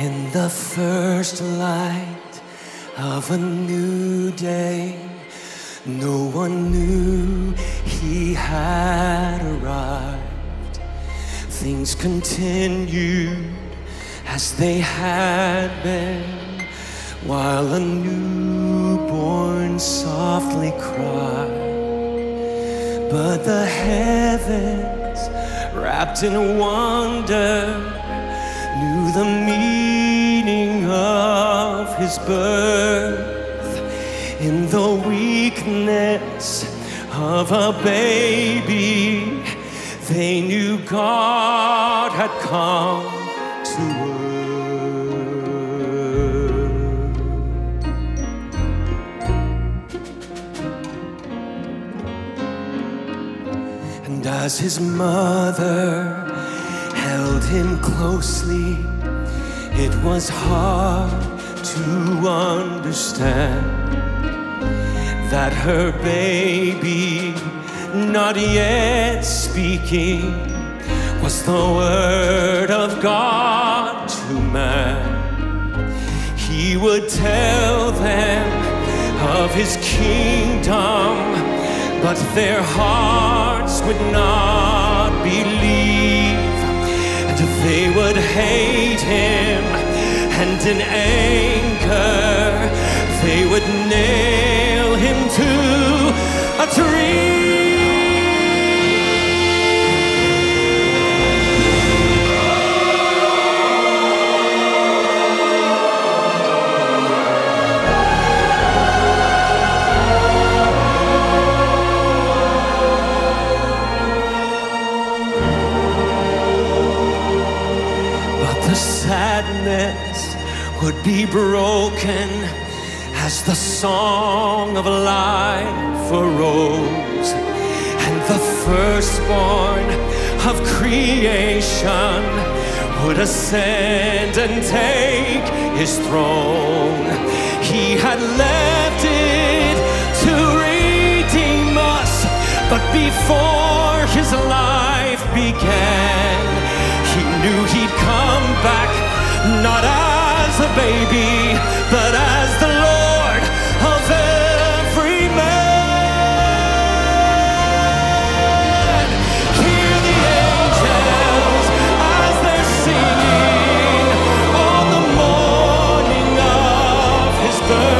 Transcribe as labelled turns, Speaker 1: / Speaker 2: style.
Speaker 1: In the first light of a new day, no one knew he had arrived. Things continued as they had been, while a newborn softly cried. But the heavens, wrapped in wonder, knew the his birth in the weakness of a baby. They knew God had come to earth. And as his mother held him closely, it was hard to understand that her baby, not yet speaking, was the word of God to man. He would tell them of his kingdom, but their hearts would not believe, and they would hate him, and in anger they would nail him to a tree. The sadness would be broken as the song of a life arose, and the firstborn of creation would ascend and take his throne. He had left it to redeem us, but before his life began, knew he'd come back, not as a baby, but as the Lord of every man. Hear the angels as they're singing on the morning of his birth.